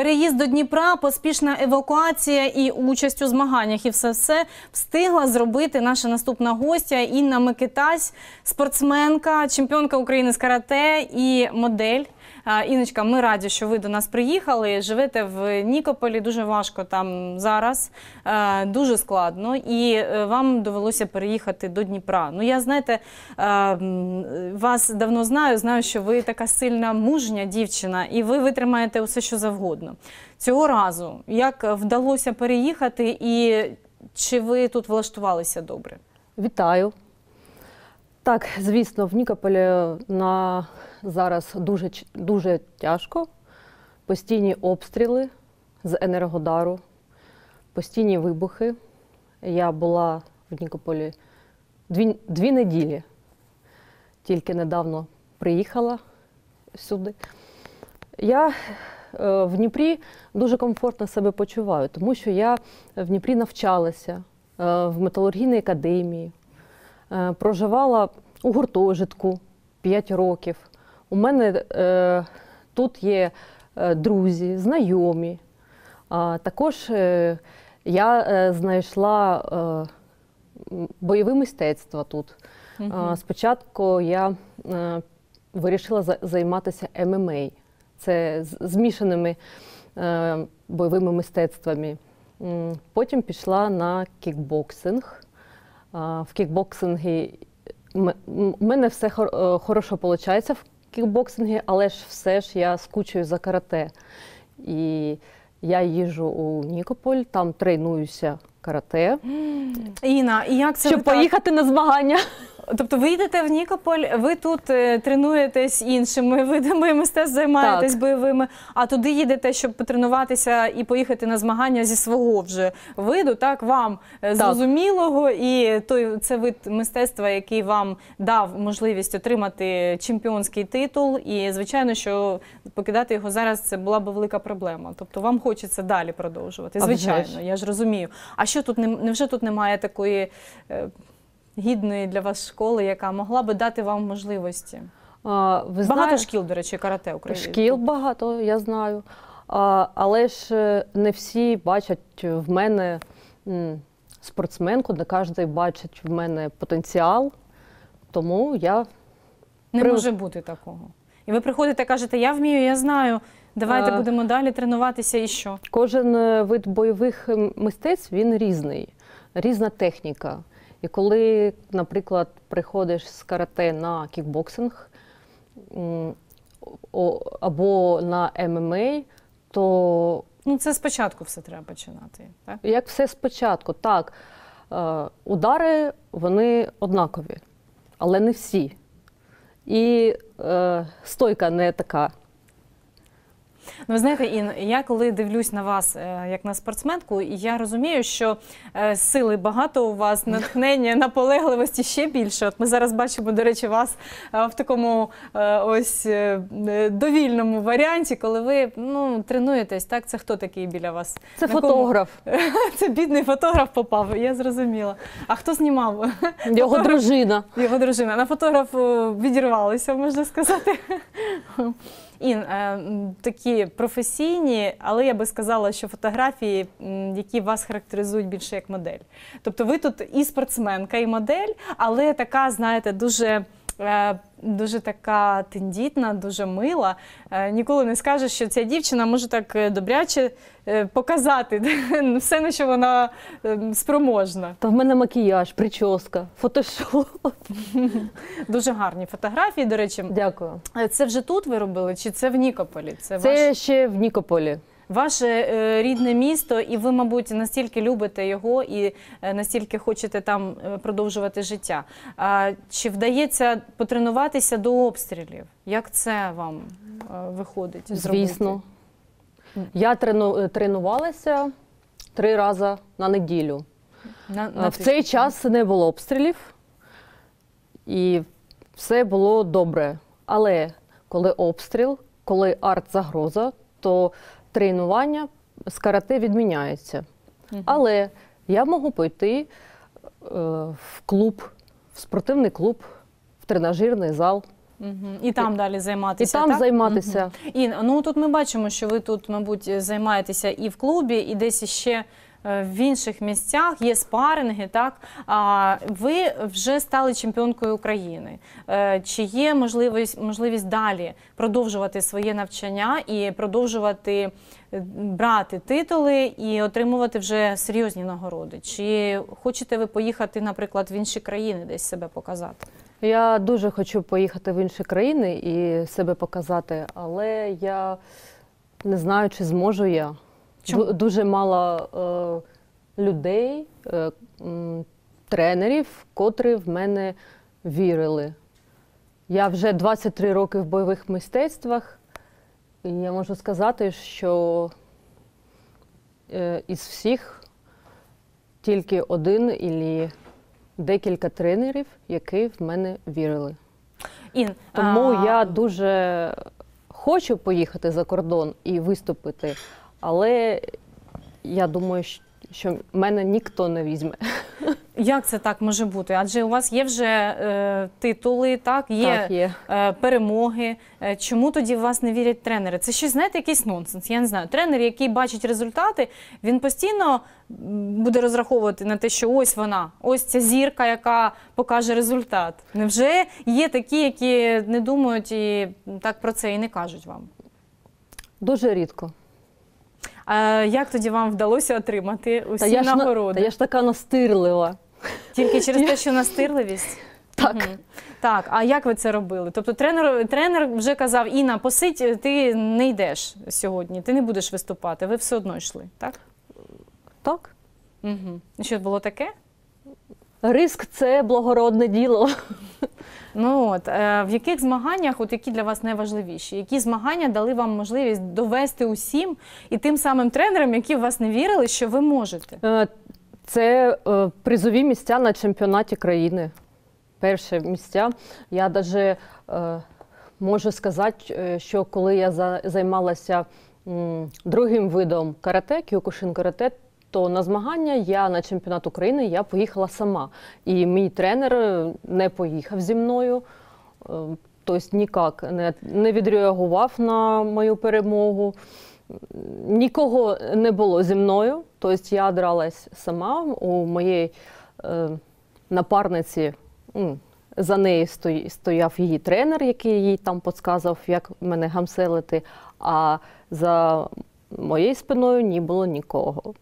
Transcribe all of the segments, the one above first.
Переїзд до Дніпра, поспішна евакуація і участь у змаганнях. І все все встигла зробити наша наступна гостя Інна Микитась, спортсменка, чемпіонка України з карате і модель. Іночка, ми раді, що ви до нас приїхали. Живете в Нікополі. Дуже важко там зараз, е, дуже складно, і е, вам довелося переїхати до Дніпра. Ну я знаєте, е, вас давно знаю. Знаю, що ви така сильна мужня дівчина, і ви витримаєте усе, що завгодно. Цього разу як вдалося переїхати, і чи ви тут влаштувалися добре? Вітаю. Так, звісно, в Нікополі на зараз дуже, дуже тяжко. Постійні обстріли з Енергодару, постійні вибухи. Я була в Нікополі дві, дві неділі. Тільки недавно приїхала сюди. Я е, в Дніпрі дуже комфортно себе почуваю, тому що я в Дніпрі навчалася е, в металургійній академії, проживала у гуртожитку 5 років. У мене е, тут є е, друзі, знайомі. А, також е, я е, знайшла е, бойове мистецтво тут. А, Спочатку я е, вирішила займатися ММА. Це змішаними е, бойовими мистецтвами. Потім пішла на кікбоксинг. В кікбоксингі у мене все е, хорошо виходить в кікбоксингі, але ж все ж я скучую за карате. І я їжджу у Нікополь, там тренуюся карате, Іна, і як це щоб ви так? поїхати на змагання. Тобто ви йдете в Нікополь, ви тут е, тренуєтесь іншими видами мистецтв, займаєтесь Так. бойовими, а туди їдете, щоб потренуватися і поїхати на змагання зі свого вже виду, так вам е, зрозумілого, і той це вид мистецтва, який вам дав можливість отримати чемпіонський титул. І звичайно, що покидати його зараз це була б велика проблема. Тобто вам хочеться далі продовжувати. Звичайно, я ж розумію. А що тут не невже тут немає такої? Гідної для вас школи, яка могла би дати вам можливості. А, Ви Багато знаєте, шкіл, до речі, карате України. Шкіл багато, я знаю. А, але ж е, не всі бачать в мене спортсменку, не кожен бачить в мене потенціал. Тому я Не При- може бути такого. І ви приходите, кажете, я вмію, я знаю. Давайте А. будемо далі тренуватися і що? кожен е, вид бойових мистецтв він різний, різна техніка. І коли, наприклад, приходиш з карате на кікбоксинг або на ММА, то Ну, це спочатку все треба починати. Так? Як все спочатку, так. Е, удари вони однакові, але не всі. І е, стойка не така. Ну, ви знаєте, Ін, я коли дивлюсь на вас е, як на спортсменку, я розумію, що е, сили багато у вас, натхнення, наполегливості ще більше. От ми зараз бачимо, до речі, вас е, в такому ось довільному варіанті, коли ви ну, тренуєтесь. Так, це хто такий біля вас? Це На кому? фотограф, Це бідний фотограф попав, я зрозуміла. А хто знімав? його дружина. Його дружина. На фотографу відірвалися, можна сказати. Ін, е, такі професійні, але я би сказала, що фотографії, які вас характеризують більше як модель. Тобто ви тут і спортсменка, і модель, але така, знаєте, дуже. Е, Дуже така тендітна, дуже мила. Е, Ніколи не скажеш, що ця дівчина може так е, добряче показати все, на що вона е, спроможна. Та в мене макіяж, прическа, фотошоп. Дуже гарні фотографії. До речі, Дякую. Це вже тут ви робили, чи це в Нікополі? Це, Це ваш, ще в Нікополі. Ваше е, рідне місто, і ви, мабуть, настільки любите його і е, настільки хочете там е, продовжувати життя. А, чи вдається потренуватися до обстрілів? Як це вам виходить? Звісно. Я трену, тренувалася три рази на неділю. На, на В цей час не було обстрілів, і все було добре. Але коли обстріл, коли арт-загроза, то тренування з карате відміняється. Але я можу пойти е, в клуб, в спортивний клуб, в тренажерний зал. Угу. І там далі І займатися. там так? займатися. Ін, ну тут ми бачимо, що ви тут, мабуть, займаєтеся і в клубі, і десь іще е, в інших місцях є спаринги, так? А ви вже стали чемпіонкою України. Е, Чи є можливість, можливість далі продовжувати своє навчання і продовжувати е, брати титули і отримувати вже серйозні нагороди? Чи хочете ви поїхати, наприклад, в інші країни, десь себе показати? Я дуже хочу поїхати в інші країни і себе показати, але я не знаю, чи зможу я. Чому? Дуже мало е, людей, е, тренерів, котрі в мене вірили. Я вже 23 роки в бойових мистецтвах, і я можу сказати, що е, із всіх тільки один і декілька тренерів, які в мене вірили. Ін, Тому а, я дуже хочу поїхати за кордон і виступити, але я думаю, що мене ніхто не візьме. Як це так може бути? Адже у вас є вже е, титули, так є, Так, є. Е, перемоги. Е, чому тоді в вас не вірять тренери? Це щось знаєте, якийсь нонсенс. Я не знаю. Тренер, який бачить результати, він постійно буде розраховувати на те, що ось вона, ось ця зірка, яка покаже результат. Невже є такі, які не думають і так про це і не кажуть вам? Дуже рідко. А як тоді вам вдалося отримати усі Та я, ж, на- нагороди? та я ж така настирлива. Тільки через те, що настирливість? Так. Мгм. Так, а як ви це робили? Тобто тренер, тренер вже казав, Інна, посидь, ти не йдеш сьогодні, ти не будеш виступати, ви все одно йшли, так? Так. Угу. Що було таке? Риск це благородне діло. Ну от е, в яких змаганнях, от які для вас найважливіші? Які змагання дали вам можливість довести усім і тим самим тренерам, які в вас не вірили, що ви можете? Е, Це е, призові місця на чемпіонаті країни. Перші місця. Я навіть можу сказати, що коли я займалася другим видом карате, кіокушин карате, то на змагання я на чемпіонат України я поїхала сама. І мій тренер е, не поїхав зі мною. Е, Тобто ніяк не, відреагував на мою перемогу. Нікого не було зі мною. Тобто я дралась сама. У моєї е, напарниці за нею стояв її тренер, який їй там підказав, як мене гамселити. А за моєю спиною не було нікого.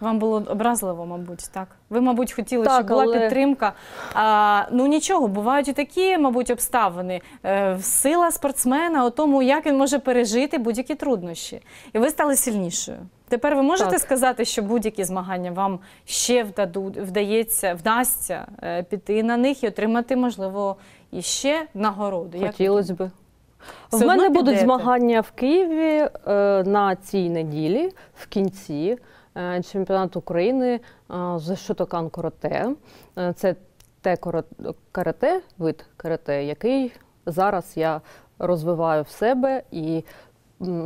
Вам було образливо, мабуть, так? Ви, мабуть, хотіли, Так, щоб була але- підтримка. А, ну нічого, бувають і такі, мабуть, обставини. Е, сила спортсмена у тому, як він може пережити будь-які труднощі. І ви стали сильнішою. Тепер ви можете Так. сказати, що будь-які змагання вам ще вдадуть, вдається, вдасться е, піти на них і отримати, можливо, іще нагороди. Як ви Хотілося б. В мене одно будуть підете? змагання в Києві е, на цій неділі, в кінці чемпіонат України е, з шотокан карате. Е, Це те карате, вид карате, який зараз я розвиваю в себе і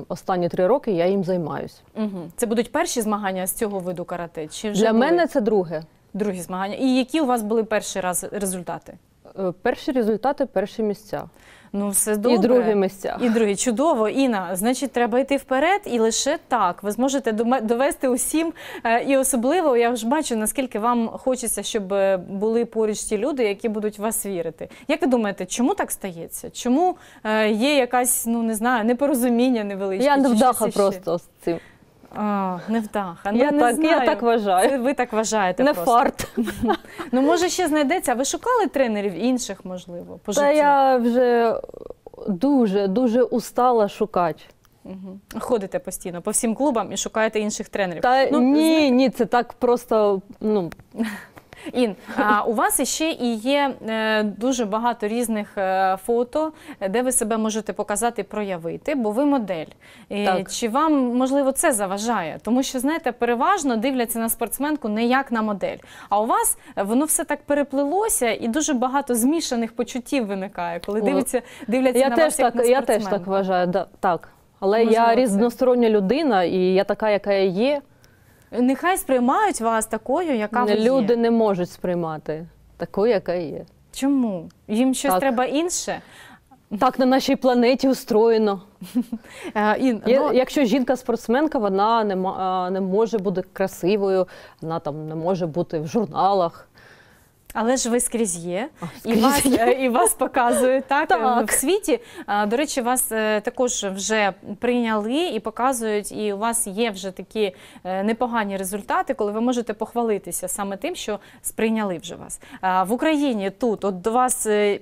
останні три роки я їм займаюся. Угу. Це будуть перші змагання з цього виду карате? Чи вже Для були мене це друге. другі змагання? І які у вас були перший раз результати? Е, Перші результати, перші місця. Ну, все добре. І другі місця. І другі. Чудово, Інна. Значить, треба йти вперед, і лише так ви зможете довести усім. Е, І особливо я вже бачу, наскільки вам хочеться, щоб е, були поруч ті люди, які будуть в вас вірити. Як ви думаєте, чому так стається? Чому є якась, ну не знаю, непорозуміння невеличке? Я не вдаха просто з цим. А, невдаха. Ну, Я не так- я так вважаю. Це ви так вважаєте Не просто. фарт. Ну, може, ще знайдеться. А ви шукали тренерів інших, можливо, по Та життю? я вже дуже, дуже устала шукати. Угу. Ходите постійно по всім клубам і шукаєте інших тренерів. Та Ну, ні, ні, це так просто. Ну, Ін, а у вас іще і є е, дуже багато різних е, фото, де ви себе можете показати, проявити, бо ви модель. Так. Чи вам можливо це заважає? Тому що знаєте, переважно дивляться на спортсменку не як на модель. А у вас воно все так переплилося, і дуже багато змішаних почуттів виникає, коли дивляться, дивляться я на теж вас як так, на я теж так вважаю. Да, так. Але Можливо, я різностороння людина, і я така, яка я є. Нехай сприймають вас такою, яка ви Люди не можуть сприймати такою, яка є. Чому? Їм щось Так. треба інше. Так на нашій планеті устроєно. Е, Ін, Є- ну, Якщо жінка спортсменка, вона не, ма- а, не може бути красивою, вона там не може бути в журналах. Але ж ви скрізь є, і скрізь вас, є. е, і вас показують так, Так. е, в світі. До речі, вас е, також вже прийняли і показують, і у вас є вже такі е, непогані результати, коли ви можете похвалитися саме тим, що сприйняли вже вас. В Україні тут от до вас е,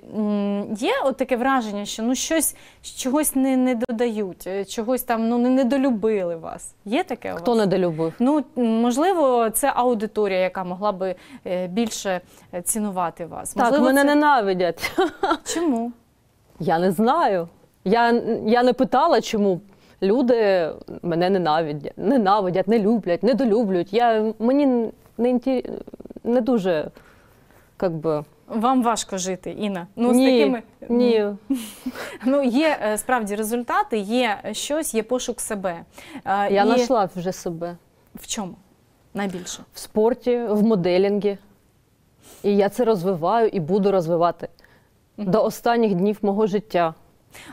є от таке враження, що ну щось чогось не, не додають, е, чогось там ну не недолюбили вас. Є таке? у Хто вас? недолюбив? Ну, можливо, це аудиторія, яка могла би е, більше е, цінувати вас. Так, Можливо, мене це... ненавидять. Чому? Я не знаю. Я, я не питала, чому люди мене ненавидять, ненавидять, не люблять, недолюблюють. Я, мені не, інті... не дуже, як би, Вам важко жити, Інна. Ну, з такими... ні. Ну, є е, справді результати, є щось, є пошук себе. Е, Я і... знайшла вже себе В чому? Найбільше. в спорті, в моделінгі. І я це розвиваю і буду розвивати до останніх днів мого життя.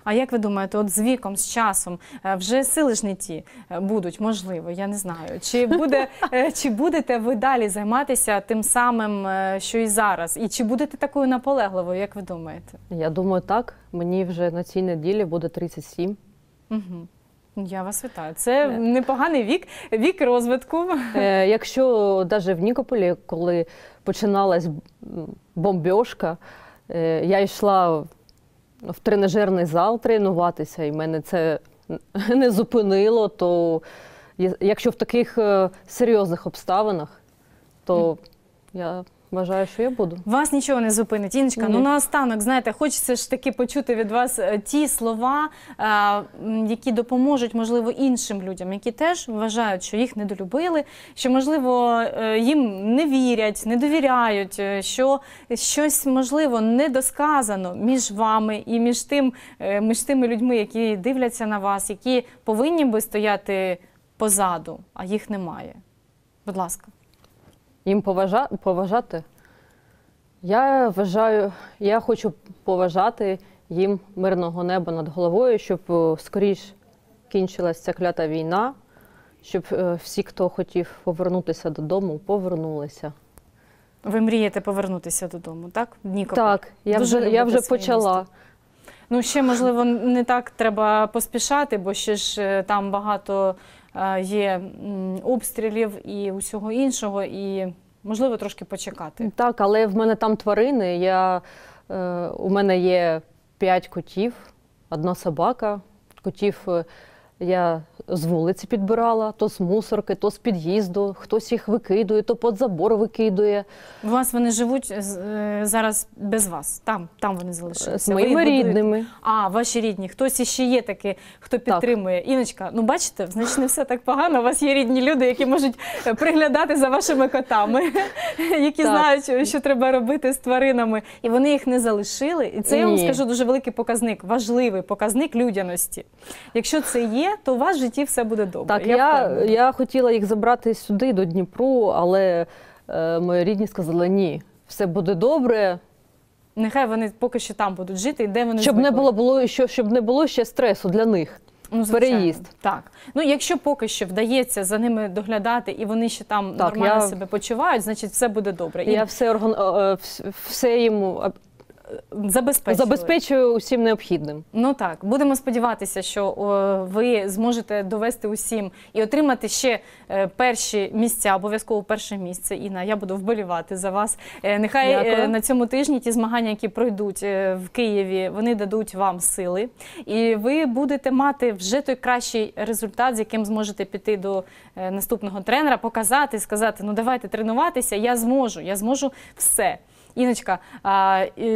А як ви думаєте, от з віком, з часом, е, вже сили ж не ті е, будуть, можливо, я не знаю. Чи, буде, е, чи будете ви далі займатися тим самим, що і зараз? І чи будете такою наполегливою, як ви думаєте? Я думаю, так. Мені вже на цій неділі буде 37. Угу. Я вас вітаю. Це Е. непоганий вік, вік розвитку. Е, якщо навіть в Нікополі, коли починалась бомбьошка, е, я йшла в тренажерний зал тренуватися, і мене це не зупинило, то якщо в таких е, серйозних обставинах, то я вважаю, що я буду. Вас нічого не зупинить. Іночка, ну наостанок, знаєте, хочеться ж таки почути від вас е, ті слова, е, які допоможуть, можливо, іншим людям, які теж вважають, що їх недолюбили, що, можливо, е, їм не вірять, не довіряють, що щось, можливо, недосказано між вами і між тим, між тими людьми, які дивляться на вас, які повинні би стояти позаду, а їх немає. Будь ласка. Їм поважа... поважати. Я вважаю, я хочу поважати їм мирного неба над головою, щоб е, скоріш кінчилась ця клята війна, щоб е, всі, хто хотів повернутися додому, повернулися. Ви мрієте повернутися додому, так? Нікополь? Так, я Дуже вже, я вже почала. місто. Ну, ще, можливо, не так треба поспішати, бо ще ж е, там багато є обстрілів і усього іншого, і можливо трошки почекати. Так, але в мене там тварини. Я, е, у мене є п'ять котів, одна собака. Котів е, я з вулиці підбирала, то з мусорки, то з під'їзду. Хтось їх викидує, то під забор викидує. У вас вони живуть е, зараз без вас. Там, там вони залишилися. З моїми рідними. А, ваші рідні. Хтось іще є такий, хто підтримує. Іночка, ну бачите, значить не все так погано. У вас є рідні люди, які можуть е, приглядати за вашими котами, які Так. знають, що треба робити з тваринами. І вони їх не залишили. І це я вам скажу дуже великий показник, важливий показник людяності. Якщо це є, то у вас в житті все буде добре. Так, я, впевнена. я хотіла їх забрати сюди, до Дніпру, але е, мої рідні сказали ні. Все буде добре, Нехай вони поки що там будуть жити, і де вони щоб не було, було що, щоб не було ще стресу для них. Ну, звичайно. переїзд. Так. Ну, якщо поки що вдається за ними доглядати, і вони ще там Так, нормально я- себе почувають, значить все буде добре. І Я все орган... вс- все їм забезпечили. забезпечую усім необхідним. Ну так, будемо сподіватися, що о, ви зможете довести усім і отримати ще е, перші місця, обов'язково перше місце. Інна, я буду вболівати за вас. Е, нехай е, на цьому тижні ті змагання, які пройдуть е, в Києві, вони дадуть вам сили, і ви будете мати вже той кращий результат, з яким зможете піти до е, наступного тренера, показати, сказати: ну давайте тренуватися, я зможу, я зможу все. Іночка,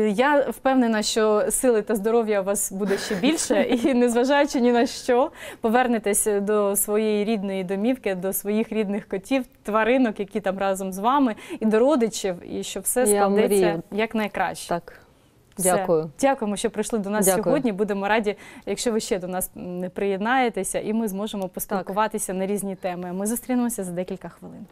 я впевнена, що сили та здоров'я у вас буде ще більше, і незважаючи ні на що, повернетесь до своєї рідної домівки, до своїх рідних котів, тваринок, які там разом з вами, і до родичів, і що все складеться якнайкраще. Так, Все. дякую. Дякуємо, що прийшли до нас Дякую. сьогодні. Будемо раді, якщо ви ще до нас м, приєднаєтеся, і ми зможемо поспілкуватися на різні теми. Ми зустрінемося за декілька хвилин.